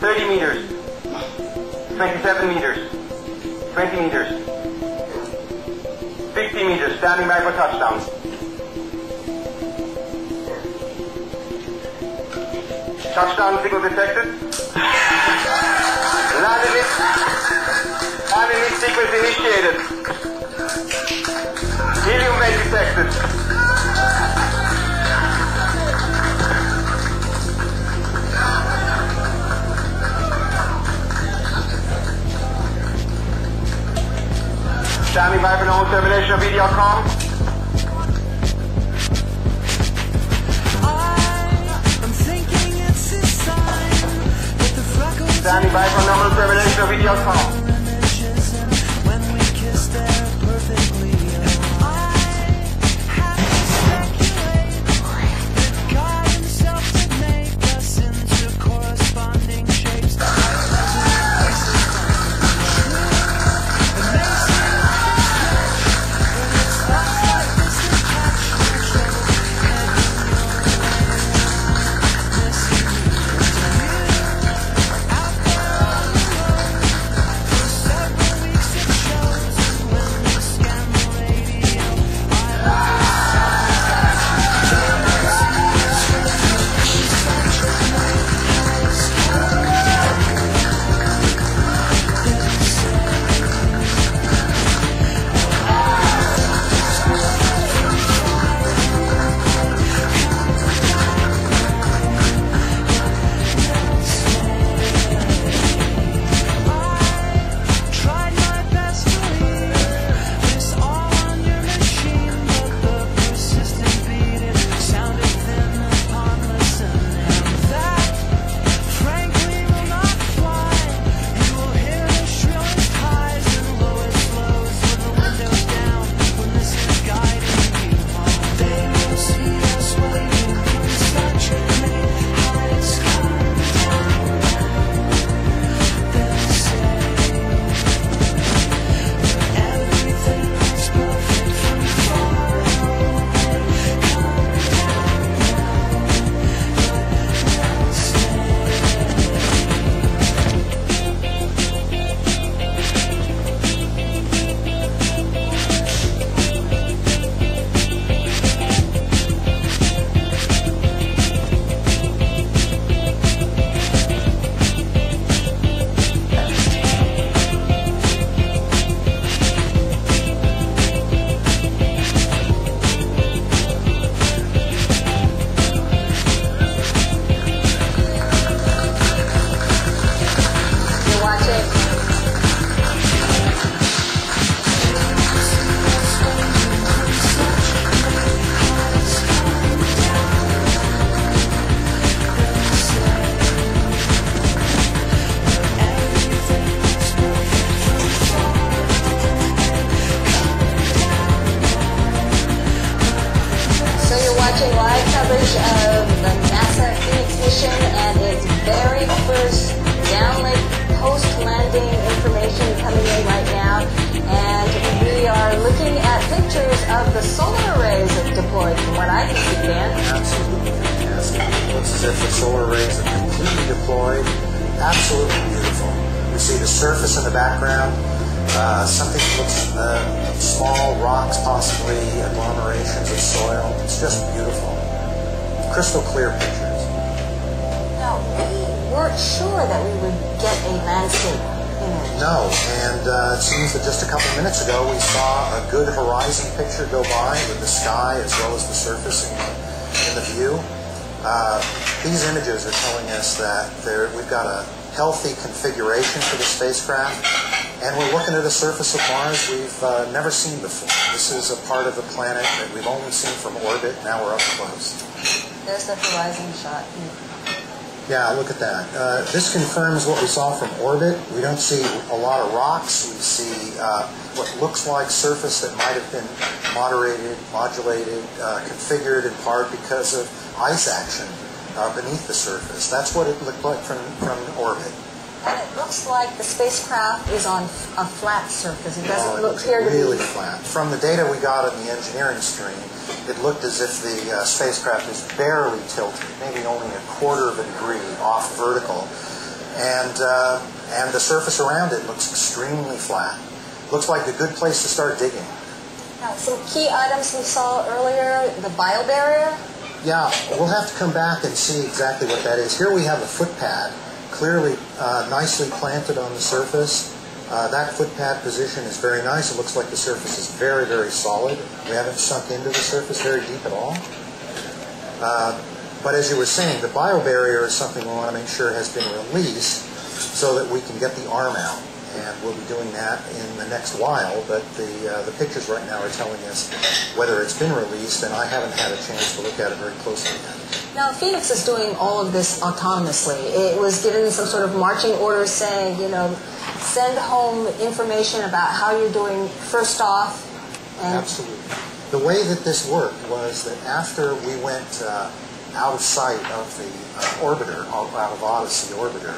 30 meters. 27 meters. 20 meters. 50 meters. Standing by for touchdown. Touchdown signal detected. Landing sequence initiated. Helium vent detected. A sign that the freckles Standing by for normal termination of video. Watching live coverage of the NASA Phoenix mission and its very first downlink post-landing information coming in right now. And we are looking at pictures of the solar arrays deployed from what I can see, Dan. Absolutely fantastic. It looks as if the solar arrays are completely deployed. Absolutely beautiful. We see the surface in the background. Uh, something that looks uh, small rocks, possibly agglomerations of soil. It's just beautiful. Crystal clear pictures. Now, we weren't sure that we would get a landscape image. No, and uh, it seems that just a couple minutes ago we saw a good horizon picture go by with the sky as well as the surface in the, in the view. Uh, these images are telling us that there, we've got a healthy configuration for the spacecraft, and we're looking at a surface of Mars we've uh, never seen before. This is a part of the planet that we've only seen from orbit. Now we're up close. There's the horizon shot. Yeah, look at that. Uh, this confirms what we saw from orbit. We don't see a lot of rocks. We see uh, what looks like surface that might have been moderated, modulated, uh, configured in part because of ice action uh, beneath the surface. That's what it looked like from, from orbit. And it looks like the spacecraft is on a flat surface. It doesn't it look here to really be. flat. From the data we got in the engineering stream, it looked as if the uh, spacecraft is barely tilted, maybe only a quarter of a degree off vertical. and uh, and the surface around it looks extremely flat. Looks like a good place to start digging. Now, some key items we saw earlier, the biobarrier. Yeah, we'll have to come back and see exactly what that is. Here we have a footpad, clearly uh, nicely planted on the surface. Uh, that footpad position is very nice. It looks like the surface is very, very solid. We haven't sunk into the surface very deep at all. Uh, but as you were saying, the biobarrier is something we want to make sure has been released so that we can get the arm out. And we'll be doing that in the next while, but the, uh, the pictures right now are telling us whether it's been released, and I haven't had a chance to look at it very closely yet. Now, Phoenix is doing all of this autonomously. It was given some sort of marching orders saying, you know, send home information about how you're doing first off. And Absolutely. The way that this worked was that after we went uh, out of sight of the uh, orbiter, out of Odyssey orbiter,